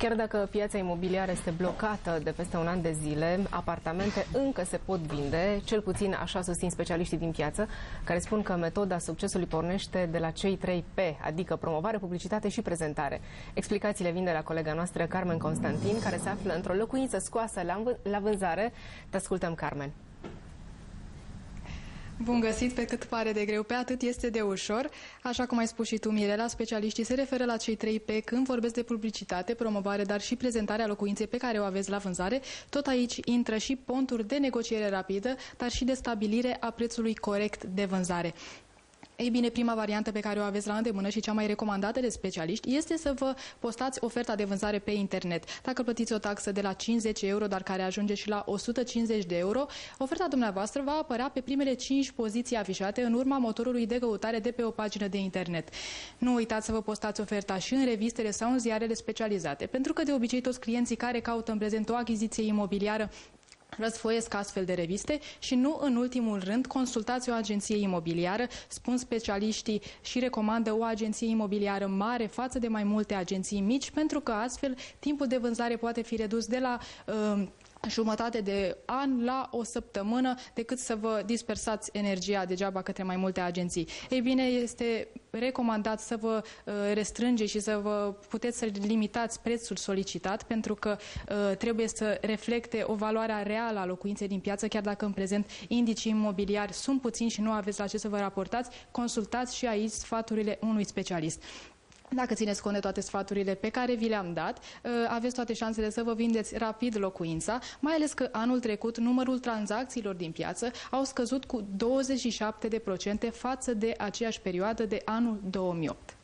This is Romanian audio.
Chiar dacă piața imobiliară este blocată de peste un an de zile, apartamente încă se pot vinde, cel puțin așa susțin specialiștii din piață, care spun că metoda succesului pornește de la cei 3 P, adică promovare, publicitate și prezentare. Explicațiile vin de la colega noastră Carmen Constantin, care se află într-o locuință scoasă la vânzare. Te ascultăm, Carmen. Bun găsit, pe cât pare de greu, pe atât este de ușor. Așa cum ai spus și tu, Mirela, specialiștii se referă la cei trei P când vorbesc de publicitate, promovare, dar și prezentarea locuinței pe care o aveți la vânzare. Tot aici intră și ponturi de negociere rapidă, dar și de stabilire a prețului corect de vânzare. Ei bine, prima variantă pe care o aveți la îndemână și cea mai recomandată de specialiști este să vă postați oferta de vânzare pe internet. Dacă plătiți o taxă de la 50 euro, dar care ajunge și la 150 de euro, oferta dumneavoastră va apărea pe primele 5 poziții afișate în urma motorului de căutare de pe o pagină de internet. Nu uitați să vă postați oferta și în revistele sau în ziarele specializate, pentru că de obicei toți clienții care caută în prezent o achiziție imobiliară răsfoiesc astfel de reviste și nu în ultimul rând consultați o agenție imobiliară, spun specialiștii și recomandă o agenție imobiliară mare față de mai multe agenții mici pentru că astfel timpul de vânzare poate fi redus de la uh, jumătate de an la o săptămână decât să vă dispersați energia degeaba către mai multe agenții. Ei bine, este recomandat să vă uh, restrânge și să vă puteți să limitați prețul solicitat pentru că uh, trebuie să reflecte o valoare reală a locuinței din piață, chiar dacă în prezent indicii imobiliari sunt puțini și nu aveți la ce să vă raportați, consultați și aici sfaturile unui specialist. Dacă țineți cont de toate sfaturile pe care vi le-am dat, uh, aveți toate șansele să vă vindeți rapid locuința, mai ales că anul trecut numărul tranzacțiilor din piață au scăzut cu 27% față de aceeași perioadă de anul 2008.